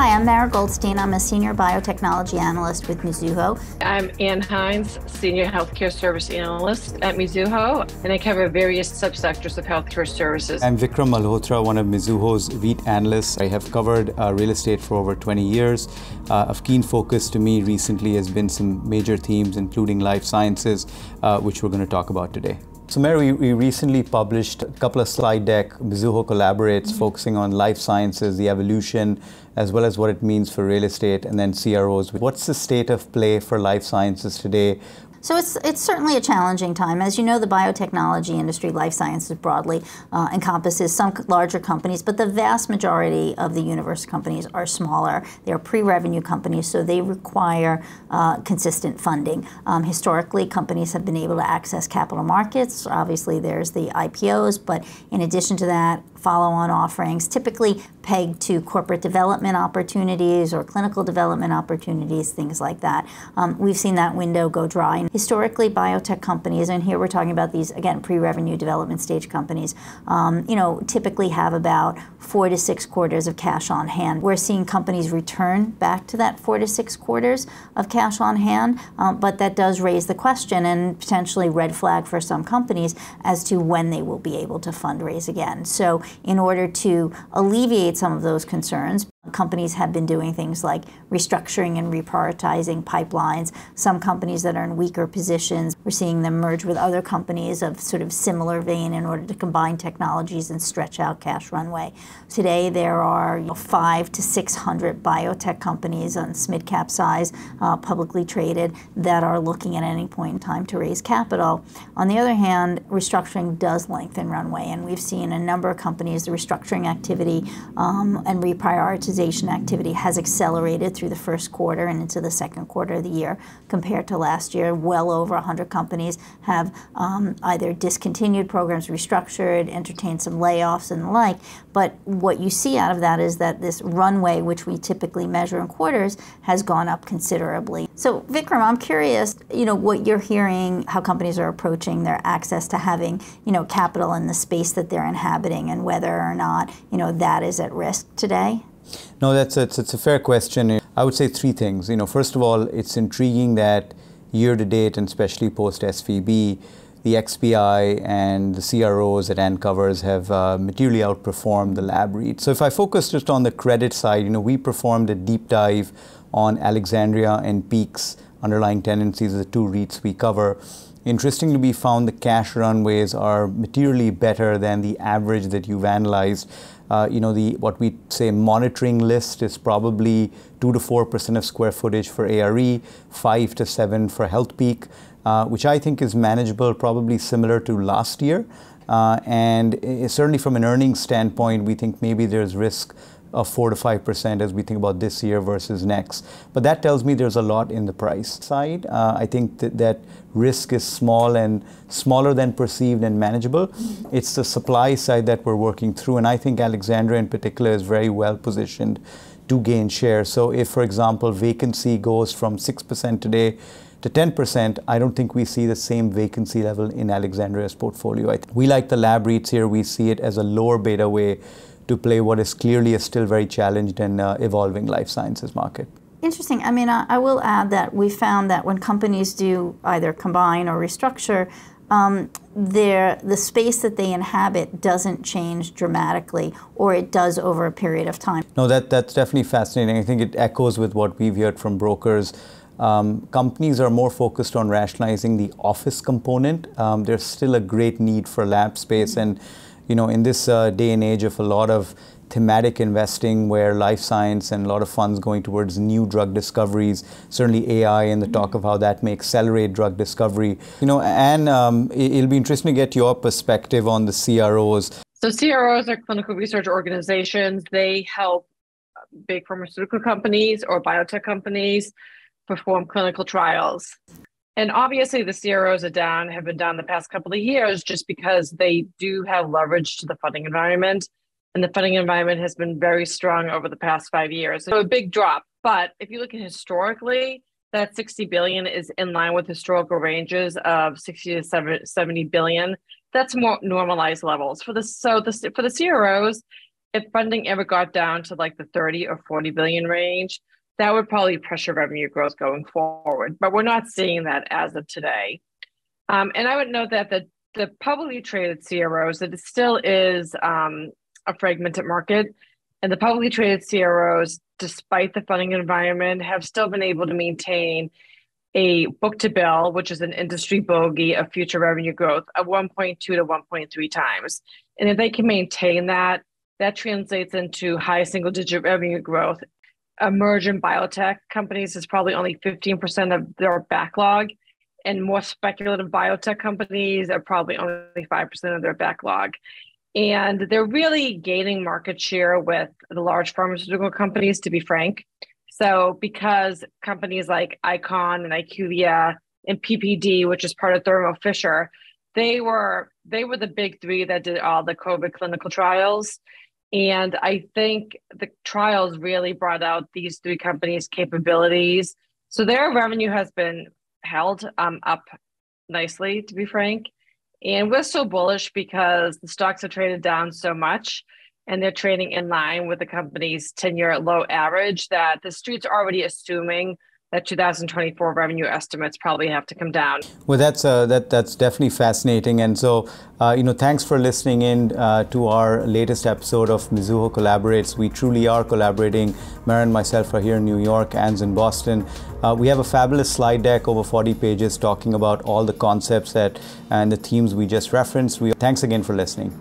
Hi, I'm Mara Goldstein. I'm a senior biotechnology analyst with Mizuho. I'm Ann Hynes, senior healthcare service analyst at Mizuho, and I cover various subsectors of healthcare services. I'm Vikram Malhotra, one of Mizuho's REIT analysts. I have covered uh, real estate for over 20 years. Uh, of keen focus to me recently has been some major themes, including life sciences, uh, which we're going to talk about today. So Mara, we recently published a couple of slide deck. Mizuho collaborates, mm-hmm. focusing on life sciences, the evolution, as well as what it means for real estate, and then CROs. What's the state of play for life sciences today? So it's, it's certainly a challenging time. As you know, the biotechnology industry, life sciences broadly, uh, encompasses some larger companies, but the vast majority of the universe companies are smaller. They're pre-revenue companies, so they require uh, consistent funding. Um, historically, companies have been able to access capital markets. Obviously, there's the IPOs, but in addition to that, follow-on offerings, typically pegged to corporate development opportunities or clinical development opportunities, things like that. Um, we've seen that window go dry. Historically, biotech companies, and here we're talking about these, again, pre-revenue development stage companies, um, you know, typically have about four to six quarters of cash on hand. We're seeing companies return back to that four to six quarters of cash on hand, um, but that does raise the question and potentially red flag for some companies as to when they will be able to fundraise again. So in order to alleviate some of those concerns, Companies have been doing things like restructuring and reprioritizing pipelines. Some companies that are in weaker positions, we're seeing them merge with other companies of sort of similar vein in order to combine technologies and stretch out cash runway. Today, there are you know, five to 600 biotech companies on mid cap size, uh, publicly traded, that are looking at any point in time to raise capital. On the other hand, restructuring does lengthen runway, and we've seen a number of companies, the restructuring activity um, and reprioritization activity has accelerated through the first quarter and into the second quarter of the year compared to last year. Well over 100 companies have um, either discontinued programs, restructured, entertained some layoffs and the like. But what you see out of that is that this runway, which we typically measure in quarters, has gone up considerably. So, Vikram, I'm curious, you know, what you're hearing, how companies are approaching their access to having, you know, capital in the space that they're inhabiting, and whether or not, you know, that is at risk today. No, that's a, it's, a fair question. I would say three things. You know, first of all, it's intriguing that year to date, and especially post SVB, the XBI and the CROs that at covers have uh, materially outperformed the lab REIT. So if I focus just on the credit side, you know, we performed a deep dive on Alexandria and Peak's underlying tendencies of the two REITs we cover. Interestingly, we found the cash runways are materially better than the average that you've analyzed. Uh, you know, the what we say monitoring list is probably two to four percent of square footage for ARE, five to seven for Healthpeak, uh, which I think is manageable, probably similar to last year. Uh, and certainly from an earnings standpoint, we think maybe there's risk of 4 to 5% as we think about this year versus next. But that tells me there's a lot in the price side. Uh, I think that, that risk is small and smaller than perceived and manageable. It's the supply side that we're working through. And I think Alexandria in particular is very well positioned to gain share. So if, for example, vacancy goes from 6% today to 10%, I don't think we see the same vacancy level in Alexandria's portfolio. we like the lab REITs here. We see it as a lower beta way to play what is clearly a still very challenged and uh, evolving life sciences market. Interesting. I mean, I, I, will add that we found that when companies do either combine or restructure, um, the space that they inhabit doesn't change dramatically, or it does over a period of time. No, that that's definitely fascinating. I think it echoes with what we've heard from brokers. Um, companies are more focused on rationalizing the office component. Um, there's still a great need for lab space, mm-hmm. and you know, in this uh, day and age of a lot of thematic investing where life science and a lot of funds going towards new drug discoveries, certainly AI and the mm-hmm. talk of how that may accelerate drug discovery. You know, and um, it'll be interesting to get your perspective on the CROs. So CROs are clinical research organizations. They help big pharmaceutical companies or biotech companies perform clinical trials. And obviously, the CROs are down, have been down the past couple of years just because they do have leverage to the funding environment. And the funding environment has been very strong over the past five years. So a big drop. But if you look at historically, that 60 billion is in line with historical ranges of 60 to 70 billion. That's more normalized levels for the so the for the CROs. if funding ever got down to like the 30 or 40 billion range, that would probably pressure revenue growth going forward. But we're not seeing that as of today. Um, and I would note that the, the publicly traded CROs, that it still is um, a fragmented market. And the publicly traded CROs, despite the funding environment, have still been able to maintain a book to bill, which is an industry bogey of future revenue growth of 1.2 to 1.3 times. And if they can maintain that, that translates into high single digit revenue growth. Emerging biotech companies is probably only 15% of their backlog, and more speculative biotech companies are probably only 5% of their backlog. And they're really gaining market share with the large pharmaceutical companies, to be frank. So, because companies like Icon and IQVIA and PPD, which is part of Thermo Fisher, they were they were the big three that did all the COVID clinical trials. And I think the trials really brought out these three companies' capabilities. So their revenue has been held um, up nicely, to be frank. And we're so bullish because the stocks have traded down so much and they're trading in line with the company's 10 year low average that the street's are already assuming that 2024 revenue estimates probably have to come down. Well, that's uh, that that's definitely fascinating, and so uh, you know, thanks for listening in uh, to our latest episode of Mizuho Collaborates. We truly are collaborating. Mara and myself are here in New York, Ann's in Boston. Uh, we have a fabulous slide deck over 40 pages talking about all the concepts that and the themes we just referenced. We thanks again for listening.